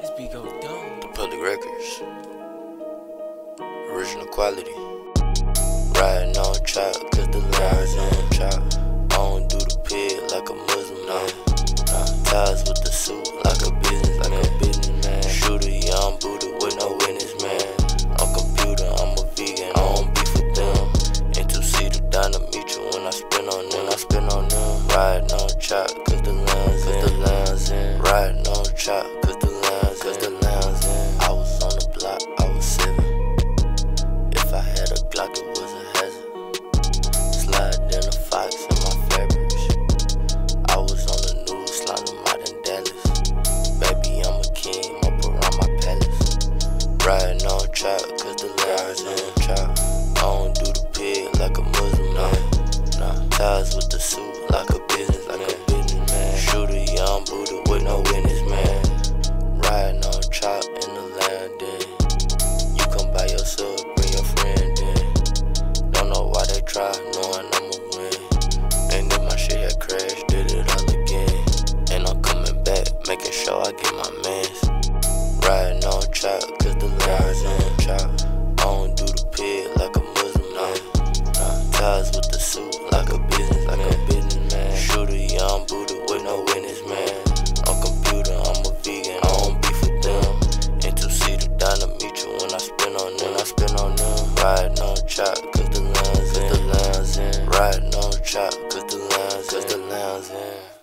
This beat go dumb. The Public Records. Original quality. Riding on trap, cause the lines on trap. I don't do the pig like a Muslim man. Nah, ties with the suit like a business, like a business man. Shooter, young Buddha with no witness man. On computer, I'm a vegan, I don't beef with them. Into seater, down to meet you when I spin on them. When I spin on them. Riding on trap, cause the Riding on trap, cause the lines in trap. I don't do the pig like a Muslim man. Nah, ties with the suit like a business, like a business man. Shooter, young Buddha with no witness man. Riding on trap in the land, then you come by yourself, bring your friend in. Don't know why they try, knowing I'ma win. And if my shit had crashed, did it all again. And I'm coming back, making sure I get my mans. Riding on cause the lies in. I don't do the pit like a Muslim man. Ties with the suit like a business, like a business man. Shooter, yeah, I'm Buddha with no witness, man. On computer, I'm a vegan, I don't beef with them. And to see the dollar meet you when I spin on them, I spin on them. Riding on chop, cause the lines in, the lines in. Riding on chop, cause the lines, cause the lines in.